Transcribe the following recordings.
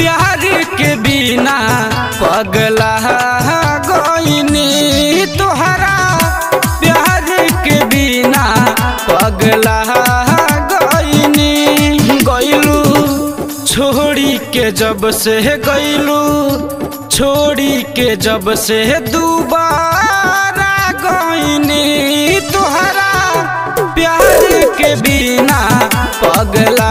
प्यार के बिना पगला गईनी तोहरा। प्यार के बिना पगला गईनी गईलू छोड़ी के जब से गईलू छोड़ी के जब से दुबारा गईनी तोहरा। प्यार के बिना पगला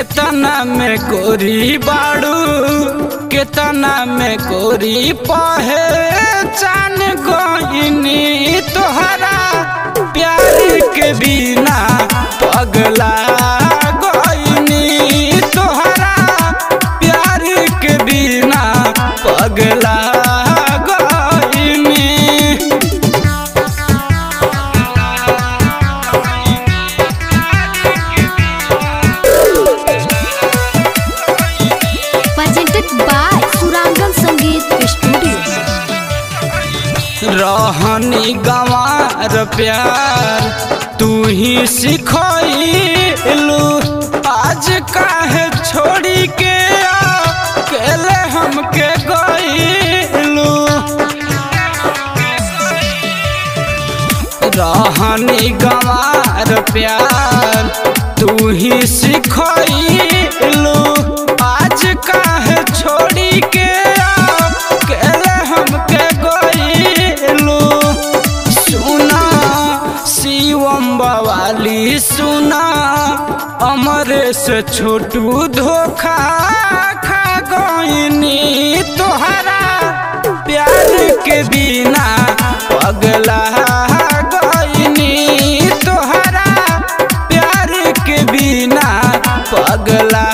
केतना में कोरी बाड़ू, केतना में कोरी पहे। चान गईनी तोहरा प्यार के बिना पगला। रहनी गंवार प्यार, तू ही सिखलू आज काहे छोड़ी के अकेले हमके गईलू रहनी गंवार प्यार, तू ही सिखलू बवाली सुना अमरेश छोटू धोखा खा गईनी तोहरा। प्यार के बिना पगला गईनी तोहरा। प्यार के बिना पगला